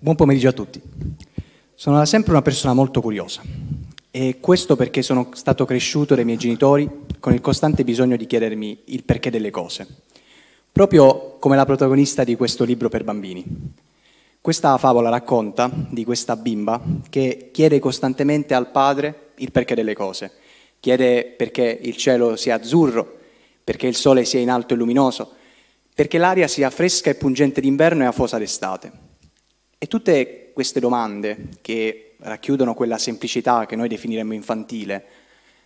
Buon pomeriggio a tutti. Sono da sempre una persona molto curiosa e questo perché sono stato cresciuto dai miei genitori con il costante bisogno di chiedermi il perché delle cose, proprio come la protagonista di questo libro per bambini. Questa favola racconta di questa bimba che chiede costantemente al padre il perché delle cose, chiede perché il cielo sia azzurro, perché il sole sia in alto e luminoso, perché l'aria sia fresca e pungente d'inverno e afosa d'estate. E tutte queste domande, che racchiudono quella semplicità che noi definiremmo infantile,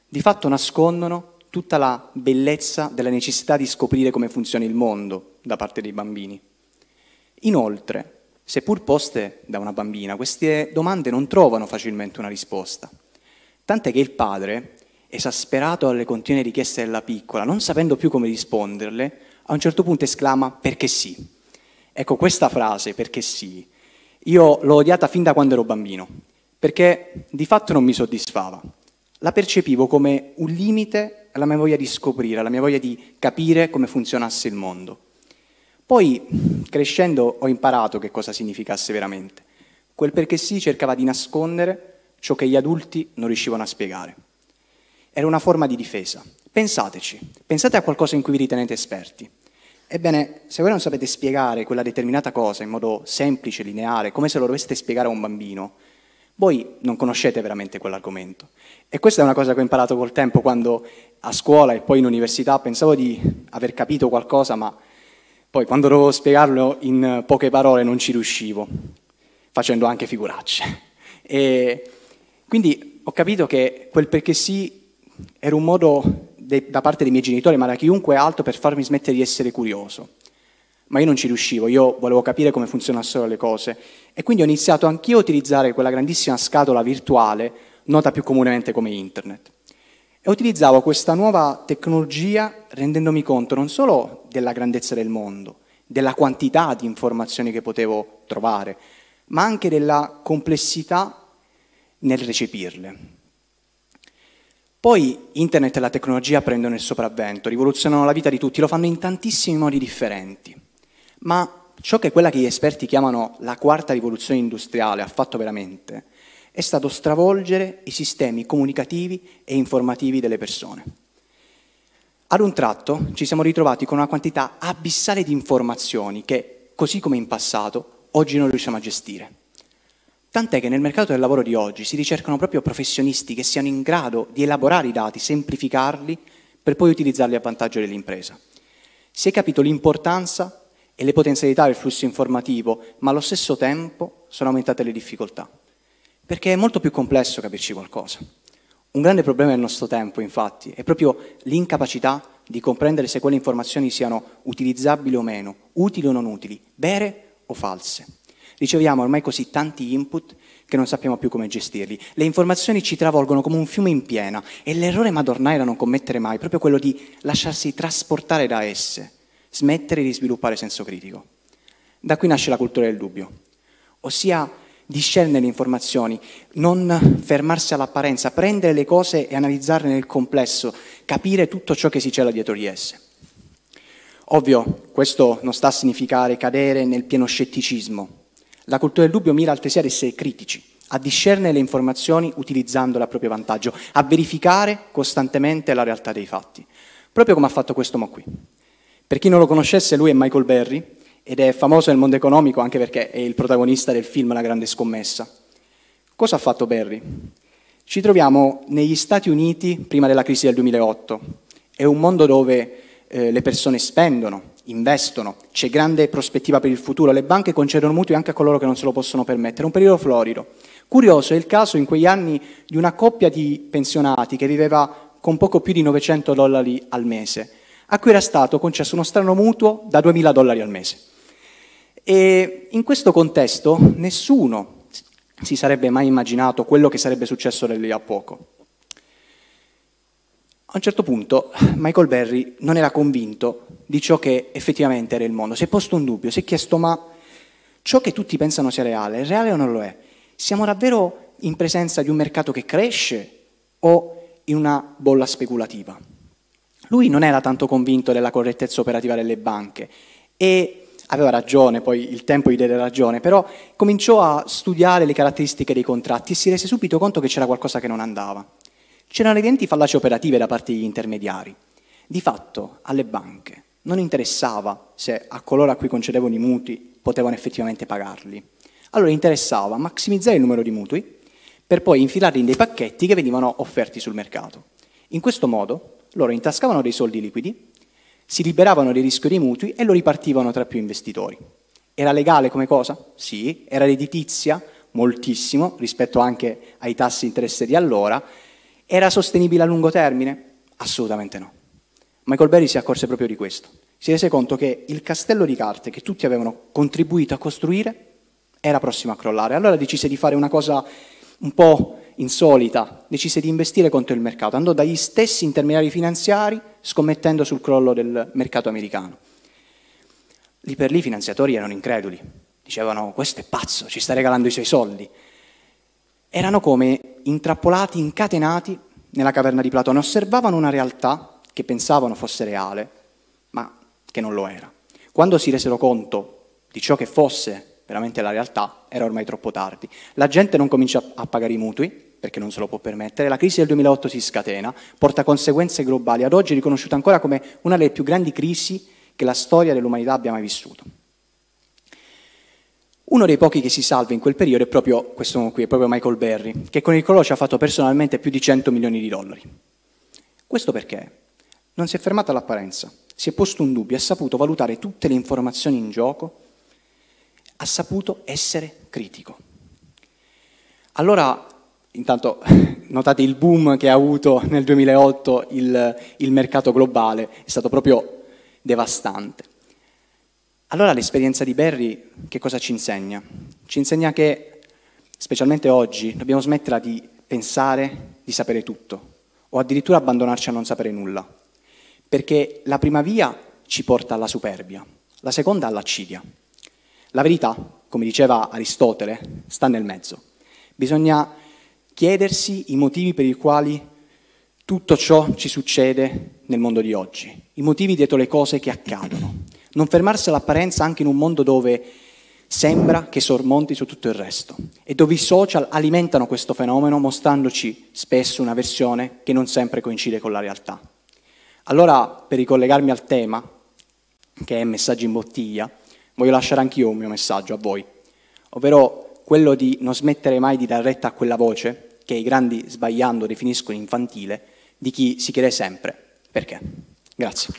di fatto nascondono tutta la bellezza della necessità di scoprire come funziona il mondo da parte dei bambini. Inoltre, seppur poste da una bambina, queste domande non trovano facilmente una risposta. Tant'è che il padre, esasperato dalle continue richieste della piccola, non sapendo più come risponderle, a un certo punto esclama perché sì. Ecco, questa frase, perché sì, io l'ho odiata fin da quando ero bambino, perché di fatto non mi soddisfava. La percepivo come un limite alla mia voglia di scoprire, alla mia voglia di capire come funzionasse il mondo. Poi, crescendo, ho imparato che cosa significasse veramente. Quel perché sì cercava di nascondere ciò che gli adulti non riuscivano a spiegare. Era una forma di difesa. Pensateci, pensate a qualcosa in cui vi ritenete esperti. Ebbene, se voi non sapete spiegare quella determinata cosa in modo semplice, lineare, come se lo doveste spiegare a un bambino, voi non conoscete veramente quell'argomento. E questa è una cosa che ho imparato col tempo quando a scuola e poi in università pensavo di aver capito qualcosa, ma poi quando dovevo spiegarlo in poche parole non ci riuscivo, facendo anche figuracce. E quindi ho capito che quel perché sì era un modo de, da parte dei miei genitori, ma da chiunque altro, per farmi smettere di essere curioso. Ma io non ci riuscivo, io volevo capire come funzionassero le cose. E quindi ho iniziato anch'io a utilizzare quella grandissima scatola virtuale, nota più comunemente come internet. E utilizzavo questa nuova tecnologia rendendomi conto non solo della grandezza del mondo, della quantità di informazioni che potevo trovare, ma anche della complessità nel recepirle. Poi internet e la tecnologia prendono il sopravvento, rivoluzionano la vita di tutti, lo fanno in tantissimi modi differenti. Ma ciò che quella che gli esperti chiamano la quarta rivoluzione industriale ha fatto veramente è stato stravolgere i sistemi comunicativi e informativi delle persone. Ad un tratto ci siamo ritrovati con una quantità abissale di informazioni che, così come in passato, oggi non riusciamo a gestire. Tant'è che nel mercato del lavoro di oggi si ricercano proprio professionisti che siano in grado di elaborare i dati, semplificarli, per poi utilizzarli a vantaggio dell'impresa. Si è capito l'importanza e le potenzialità del flusso informativo, ma allo stesso tempo sono aumentate le difficoltà, perché è molto più complesso capirci qualcosa. Un grande problema del nostro tempo, infatti, è proprio l'incapacità di comprendere se quelle informazioni siano utilizzabili o meno, utili o non utili, vere o false. Riceviamo ormai così tanti input che non sappiamo più come gestirli. Le informazioni ci travolgono come un fiume in piena e l'errore madornale da non commettere mai è proprio quello di lasciarsi trasportare da esse, smettere di sviluppare senso critico. Da qui nasce la cultura del dubbio, ossia discernere le informazioni, non fermarsi all'apparenza, prendere le cose e analizzarle nel complesso, capire tutto ciò che si cela dietro di esse. Ovvio, questo non sta a significare cadere nel pieno scetticismo, la cultura del dubbio mira altresì ad essere critici, a discernere le informazioni utilizzandole a proprio vantaggio, a verificare costantemente la realtà dei fatti, proprio come ha fatto questo mo qui. Per chi non lo conoscesse, lui è Michael Berry ed è famoso nel mondo economico anche perché è il protagonista del film La grande scommessa. Cosa ha fatto Berry? Ci troviamo negli Stati Uniti prima della crisi del 2008. È un mondo dove eh, le persone spendono, investono, c'è grande prospettiva per il futuro, le banche concedono mutui anche a coloro che non se lo possono permettere, un periodo florido. Curioso è il caso in quegli anni di una coppia di pensionati che viveva con poco più di 900 dollari al mese, a cui era stato concesso uno strano mutuo da 2000 dollari al mese. E in questo contesto nessuno si sarebbe mai immaginato quello che sarebbe successo da lì a poco. A un certo punto Michael Berry non era convinto di ciò che effettivamente era il mondo. Si è posto un dubbio, si è chiesto ma ciò che tutti pensano sia reale, è reale o non lo è? Siamo davvero in presenza di un mercato che cresce o in una bolla speculativa? Lui non era tanto convinto della correttezza operativa delle banche e aveva ragione, poi il tempo gli diede ragione, però cominciò a studiare le caratteristiche dei contratti e si rese subito conto che c'era qualcosa che non andava. C'erano evidenti fallaci operative da parte degli intermediari. Di fatto alle banche non interessava se a coloro a cui concedevano i mutui potevano effettivamente pagarli. Allora interessava massimizzare il numero di mutui per poi infilarli in dei pacchetti che venivano offerti sul mercato. In questo modo loro intascavano dei soldi liquidi si liberavano del rischio dei mutui e lo ripartivano tra più investitori. Era legale come cosa? Sì. Era redditizia? Moltissimo, rispetto anche ai tassi interesse di allora. Era sostenibile a lungo termine? Assolutamente no. Michael Berry si accorse proprio di questo. Si rese conto che il castello di carte che tutti avevano contribuito a costruire era prossimo a crollare. Allora decise di fare una cosa un po' insolita, decise di investire contro il mercato, andò dagli stessi intermediari finanziari scommettendo sul crollo del mercato americano. Lì per lì i finanziatori erano increduli, dicevano questo è pazzo, ci sta regalando i suoi soldi. Erano come intrappolati, incatenati nella caverna di Platone, osservavano una realtà che pensavano fosse reale, ma che non lo era. Quando si resero conto di ciò che fosse veramente la realtà, era ormai troppo tardi. La gente non comincia a pagare i mutui, perché non se lo può permettere, la crisi del 2008 si scatena, porta conseguenze globali, ad oggi riconosciuta ancora come una delle più grandi crisi che la storia dell'umanità abbia mai vissuto. Uno dei pochi che si salva in quel periodo è proprio questo qui, è proprio Michael Berry, che con il crollo ha fatto personalmente più di 100 milioni di dollari. Questo perché non si è fermato all'apparenza, si è posto un dubbio, ha saputo valutare tutte le informazioni in gioco ha saputo essere critico. Allora, intanto, notate il boom che ha avuto nel 2008 il, il mercato globale, è stato proprio devastante. Allora l'esperienza di Berry che cosa ci insegna? Ci insegna che, specialmente oggi, dobbiamo smettere di pensare di sapere tutto o addirittura abbandonarci a non sapere nulla, perché la prima via ci porta alla superbia, la seconda all'accidia. La verità, come diceva Aristotele, sta nel mezzo. Bisogna chiedersi i motivi per i quali tutto ciò ci succede nel mondo di oggi, i motivi dietro le cose che accadono. Non fermarsi all'apparenza anche in un mondo dove sembra che sormonti su tutto il resto e dove i social alimentano questo fenomeno mostrandoci spesso una versione che non sempre coincide con la realtà. Allora, per ricollegarmi al tema, che è messaggi in bottiglia, voglio lasciare anch'io un mio messaggio a voi, ovvero quello di non smettere mai di dar retta a quella voce che i grandi sbagliando definiscono infantile, di chi si chiede sempre perché. Grazie.